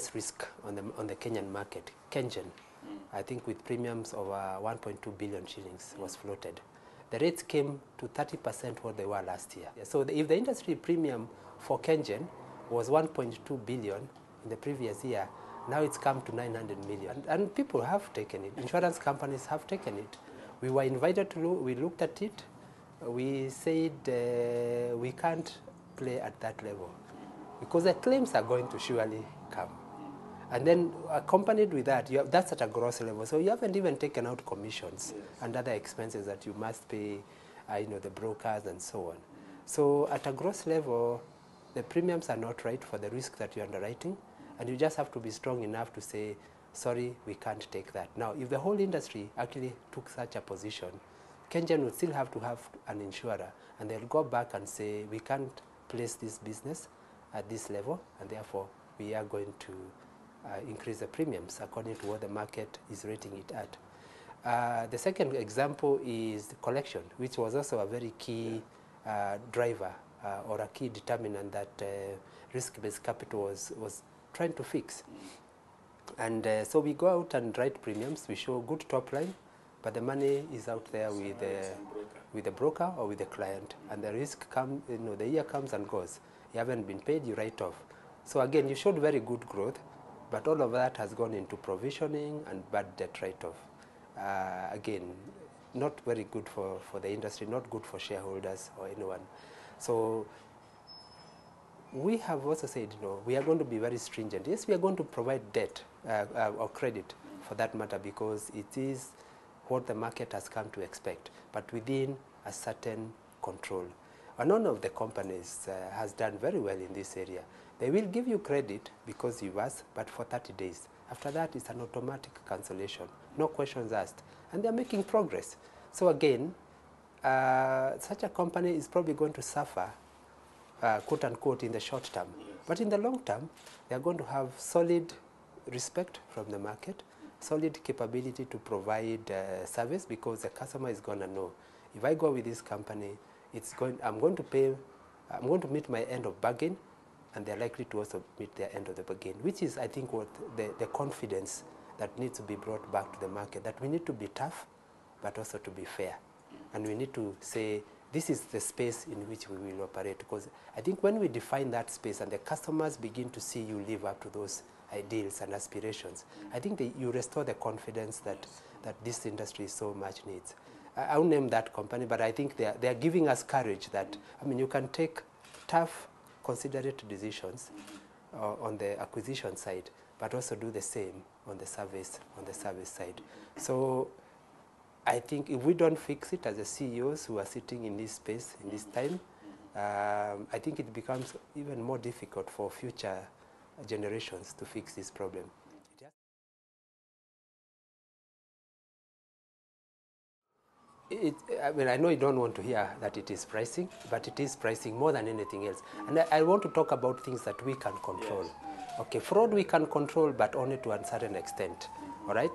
biggest risk on the, on the Kenyan market, Kengen, I think with premiums of uh, 1.2 billion shillings was floated. The rates came to 30% what they were last year. So the, if the industry premium for Kengen was 1.2 billion in the previous year, now it's come to 900 million. And, and people have taken it. Insurance companies have taken it. We were invited to look, we looked at it. We said uh, we can't play at that level because the claims are going to surely come. And then accompanied with that, you have, that's at a gross level. So you haven't even taken out commissions and other expenses that you must pay, uh, you know, the brokers and so on. So at a gross level, the premiums are not right for the risk that you're underwriting, and you just have to be strong enough to say, sorry, we can't take that. Now, if the whole industry actually took such a position, Kengen would still have to have an insurer, and they'll go back and say, we can't place this business at this level, and therefore we are going to increase the premiums according to what the market is rating it at. Uh, the second example is the collection, which was also a very key uh, driver uh, or a key determinant that uh, risk-based capital was, was trying to fix. And uh, so we go out and write premiums. We show good top line, but the money is out there with the with the broker or with the client, and the risk come. You know, the year comes and goes. You haven't been paid, you write off. So again, you showed very good growth, but all of that has gone into provisioning and bad debt write-off. Uh, again, not very good for, for the industry, not good for shareholders or anyone. So we have also said, you know, we are going to be very stringent. Yes, we are going to provide debt uh, uh, or credit for that matter because it is what the market has come to expect, but within a certain control. And none of the companies uh, has done very well in this area. They will give you credit because you've asked, but for 30 days. After that, it's an automatic cancellation, no questions asked. And they're making progress. So again, uh, such a company is probably going to suffer, uh, quote unquote, in the short term. But in the long term, they are going to have solid respect from the market, solid capability to provide uh, service because the customer is going to know if I go with this company, it's going, I'm going to pay, I'm going to meet my end of bargain, and they're likely to also meet their end of the bargain, which is, I think, what the, the confidence that needs to be brought back to the market, that we need to be tough, but also to be fair. And we need to say, this is the space in which we will operate. Because I think when we define that space and the customers begin to see you live up to those ideals and aspirations, I think you restore the confidence that, that this industry so much needs. I, I won't name that company, but I think they are, they are giving us courage that, I mean, you can take tough, considerate decisions uh, on the acquisition side, but also do the same on the service on the service side. So I think if we don't fix it as the CEOs who are sitting in this space in this time, um, I think it becomes even more difficult for future generations to fix this problem. It, I mean, I know you don't want to hear that it is pricing, but it is pricing more than anything else. And I, I want to talk about things that we can control. Okay, fraud we can control, but only to a certain extent. All right,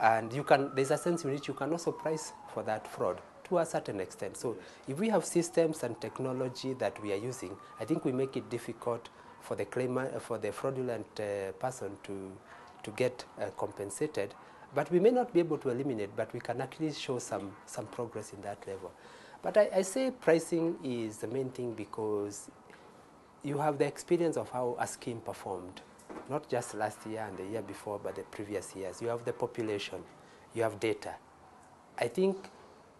and you can. There's a sense in which you can also price for that fraud to a certain extent. So if we have systems and technology that we are using, I think we make it difficult for the claimant, for the fraudulent uh, person to to get uh, compensated. But we may not be able to eliminate, but we can actually show some, some progress in that level. But I, I say pricing is the main thing because you have the experience of how a scheme performed, not just last year and the year before, but the previous years. You have the population, you have data. I think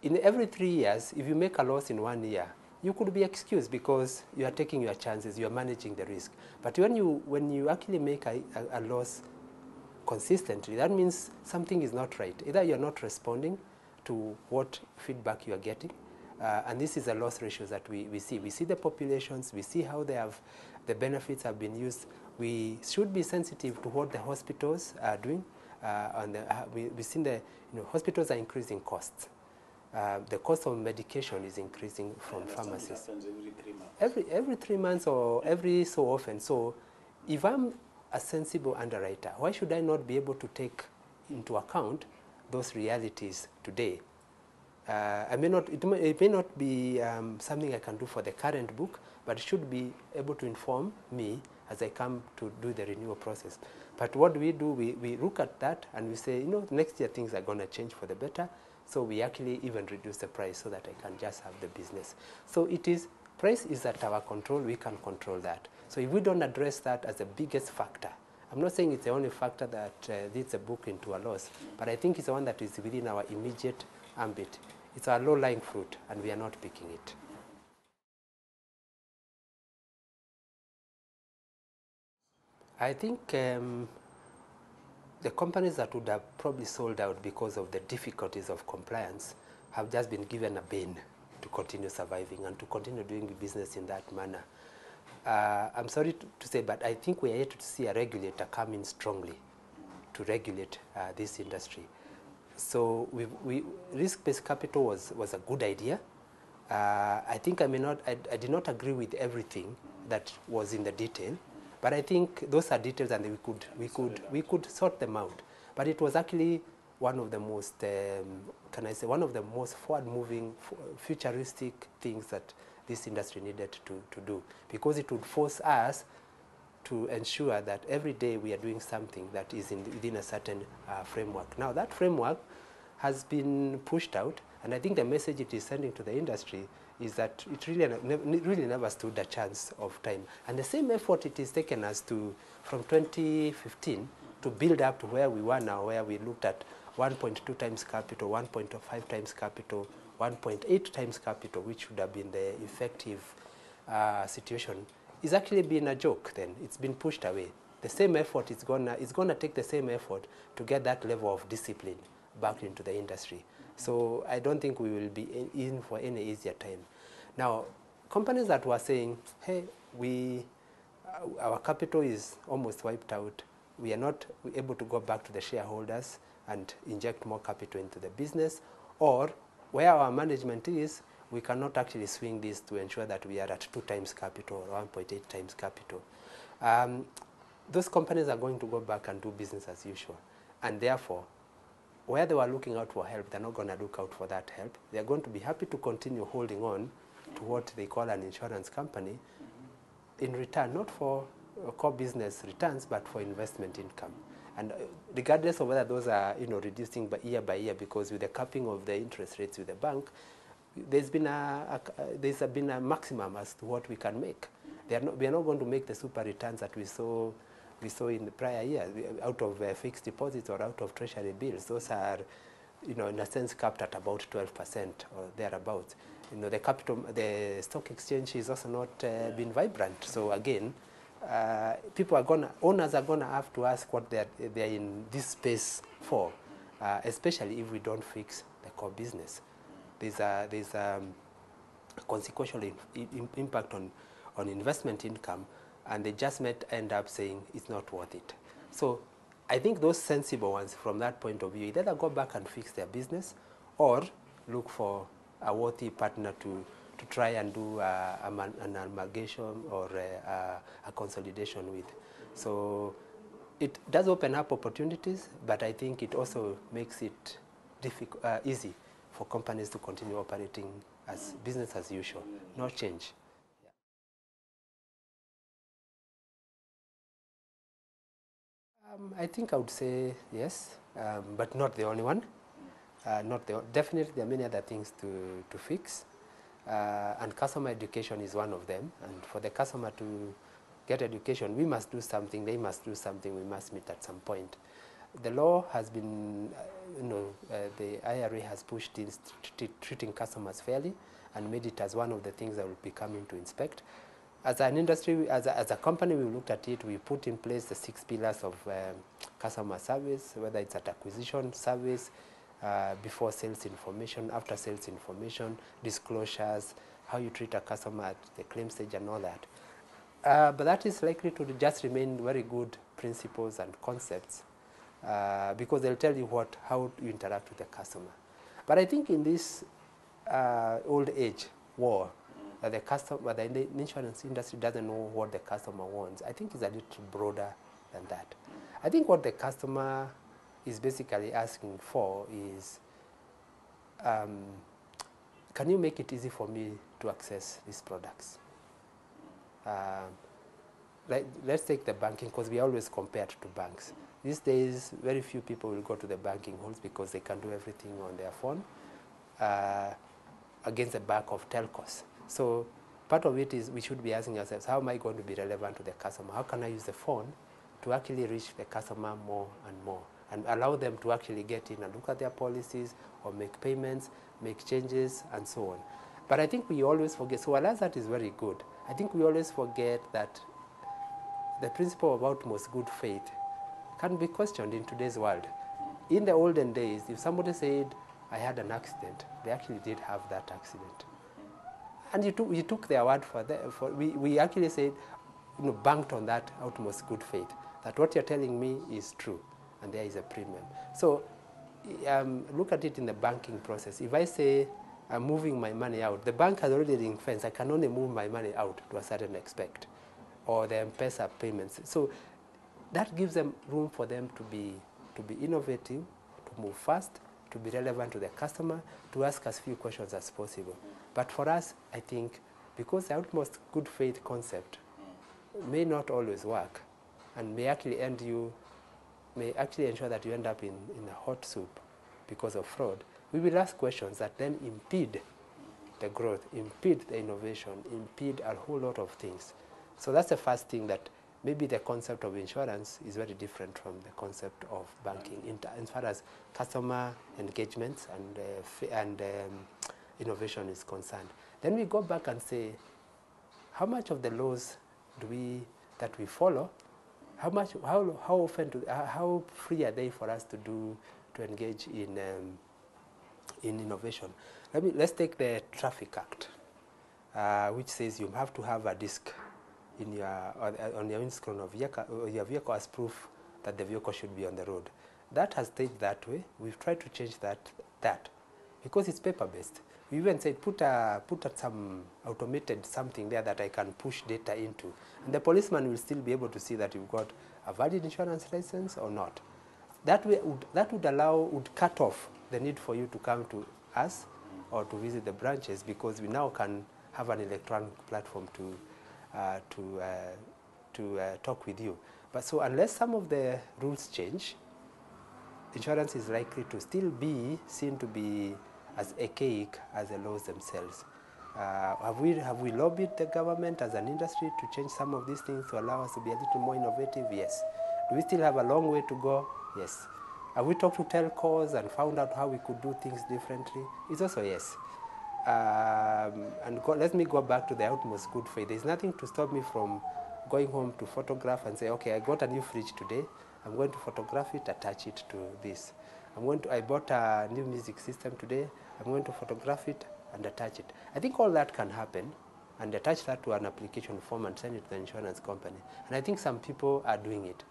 in every three years, if you make a loss in one year, you could be excused because you are taking your chances, you are managing the risk. But when you, when you actually make a, a, a loss consistently, that means something is not right. Either you're not responding to what feedback you are getting, uh, and this is the loss ratios that we, we see. We see the populations, we see how they have, the benefits have been used. We should be sensitive to what the hospitals are doing. Uh, and the, uh, we, we've seen the, you know, hospitals are increasing costs. Uh, the cost of medication is increasing from pharmacies. Every three months. Every, every three months or every so often. So if I'm a sensible underwriter, why should I not be able to take into account those realities today? Uh, I may not, it, may, it may not be um, something I can do for the current book, but it should be able to inform me as I come to do the renewal process. But what do we do? We, we look at that and we say, you know, next year things are going to change for the better. So we actually even reduce the price so that I can just have the business. So it is, price is at our control, we can control that. So if we don't address that as the biggest factor, I'm not saying it's the only factor that uh, leads a book into a loss, but I think it's the one that is within our immediate ambit. It's our low-lying fruit, and we are not picking it. I think um, the companies that would have probably sold out because of the difficulties of compliance have just been given a bane to continue surviving and to continue doing business in that manner. Uh, I'm sorry to, to, say, but I think we are yet to see a regulator come in strongly to regulate uh, this industry. So we, risk-based capital was, was a good idea. Uh, I think I may not, I, I did not agree with everything that was in the detail, but I think those are details and we could, we could, we could sort them out. But it was actually one of the most, um, can I say, one of the most forward-moving, futuristic things that this industry needed to, to do because it would force us to ensure that every day we are doing something that is in, within a certain uh, framework. Now that framework has been pushed out and I think the message it is sending to the industry is that it really, ne really never stood a chance of time. And the same effort it is taken us to, from 2015 to build up to where we were now, where we looked at 1.2 times capital, 1.5 times capital, 1.8 times capital, which would have been the effective uh, situation, is actually been a joke then. It's been pushed away. The same effort is gonna, it's gonna take the same effort to get that level of discipline back into the industry. So I don't think we will be in for any easier time. Now, companies that were saying, hey, we, uh, our capital is almost wiped out. We are not able to go back to the shareholders and inject more capital into the business, or where our management is, we cannot actually swing this to ensure that we are at two times capital or 1.8 times capital. Um, those companies are going to go back and do business as usual. And therefore, where they were looking out for help, they're not going to look out for that help. They're going to be happy to continue holding on to what they call an insurance company in return, not for core business returns, but for investment income. And regardless of whether those are you know, reducing by year by year, because with the capping of the interest rates with the bank, there's been a, a there's been a maximum as to what we can make. Are not, we are not going to make the super returns that we saw we saw in the prior years out of uh, fixed deposits or out of treasury bills. Those are, you know, in a sense capped at about 12% or thereabouts. You know, the capital, the stock exchange is also not uh, been vibrant. So again, uh, people are gonna, owners are gonna have to ask what they're, they're in this space for, uh, especially if we don't fix the core business. There's a, there's a consequential in, in, impact on, on investment income, and they just might end up saying it's not worth it. So I think those sensible ones from that point of view, either go back and fix their business or look for a worthy partner to, to try and do uh, an amalgamation or a, a, consolidation with. So it does open up opportunities, but I think it also makes it difficult, uh, easy for companies to continue operating as business as usual, no change. Um, I think I would say yes, um, but not the only one. Uh, not the, definitely, there are many other things to, to fix. Uh, and customer education is one of them. And for the customer to get education, we must do something, they must do something, we must meet at some point. The law has been, uh, you know, uh, the IRA has pushed in treating customers fairly and made it as one of the things that will be coming to inspect. As an industry, as a, as a company, we looked at it, we put in place the six pillars of customer service, whether it's at acquisition, service, uh, before sales information, after sales information, disclosures, how you treat a customer at the claim stage and all that. Uh, but that is likely to just remain very good principles and concepts uh, because they'll tell you what, how you interact with the customer. But I think in this uh, old age war, that the customer, the insurance industry doesn't know what the customer wants. I think it's a little broader than that. I think what the customer is basically asking for is, um, can you make it easy for me to access these products? Um, like, let's take the banking because we always compared to banks. These days, very few people will go to the banking halls because they can do everything on their phone uh, against the back of telcos. So part of it is we should be asking ourselves, how am I going to be relevant to the customer? How can I use the phone to actually reach the customer more and more and allow them to actually get in and look at their policies or make payments, make changes, and so on. But I think we always forget, so while that is very good, I think we always forget that the principle of utmost good faith can be questioned in today's world. In the olden days, if somebody said, I had an accident, they actually did have that accident. And you took, you took their word for that. For, we, we actually said, you know, banked on that utmost good faith, that what you're telling me is true, and there is a premium. So um, look at it in the banking process. If I say I'm moving my money out, the bank has already ring fence. I can only move my money out to a certain extent, or the M-Pesa payments. So that gives them room for them to be, to be innovative, to move fast, to be relevant to the customer, to ask as few questions as possible. But for us, I think, because the utmost good faith concept may not always work, and may actually end you, may actually ensure that you end up in, in a hot soup because of fraud, we will ask questions that then impede the growth, impede the innovation, impede a whole lot of things. So that's the first thing that maybe the concept of insurance is very different from the concept of banking in as far as customer engagement and, uh, and um, innovation is concerned. Then we go back and say, how much of the laws do we that we follow, how much, how, how often, do, how free are they for us to do, to engage in, um, in innovation? Let me, let's take the Traffic Act, uh, which says you have to have a disc in your, on your windscreen of vehicle, your vehicle as proof that the vehicle should be on the road. That has stayed that way. We've tried to change that, that because it's paper-based. We even said put a, put a, some automated something there that I can push data into. And the policeman will still be able to see that you've got a valid insurance license or not. That, way would, that would allow, would cut off the need for you to come to us or to visit the branches because we now can have an electronic platform to, uh, to, uh, to uh, talk with you. But so unless some of the rules change, insurance is likely to still be seen to be as archaic as the laws themselves. Uh, have, we, have we lobbied the government as an industry to change some of these things to allow us to be a little more innovative? Yes. Do we still have a long way to go? Yes. Have we talked to telcos and found out how we could do things differently? It's also yes. Um, and go, let me go back to the utmost good faith. There's nothing to stop me from going home to photograph and say, okay, I got a new fridge today. I'm going to photograph it, attach it to this. I'm going to, I bought a new music system today. I'm going to photograph it and attach it. I think all that can happen and attach that to an application form and send it to the insurance company. And I think some people are doing it.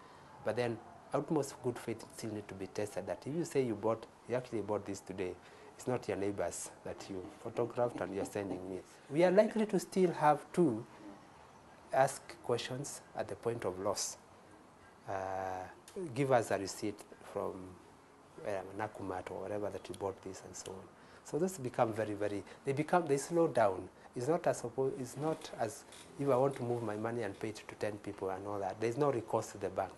But then utmost good faith still need to be tested that if you say you bought, you actually bought this today, it's not your neighbors that you photographed and you're sending me. We are likely to still have to ask questions at the point of loss. Uh, give us a receipt from uh, Nakumatt or whatever that you bought this and so on. So this become very, very, they become, they slow down. It's not as, it's not as if I want to move my money and pay it to 10 people and all that. There's no recourse to the bank.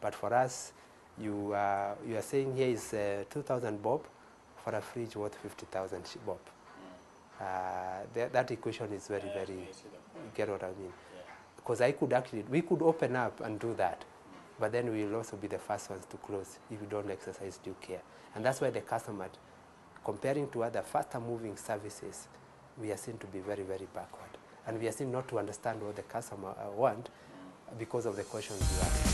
But for us, you, uh, you are saying here is uh, 2,000 bob for a fridge worth 50,000 bob. Uh, that, that equation is very, very, you get what I mean? Because I could actually, we could open up and do that, but then we will also be the first ones to close if we don't exercise due care. And that's why the customer, comparing to other faster moving services, we are seen to be very, very backward. And we are seen not to understand what the customer uh, want because of the questions you ask.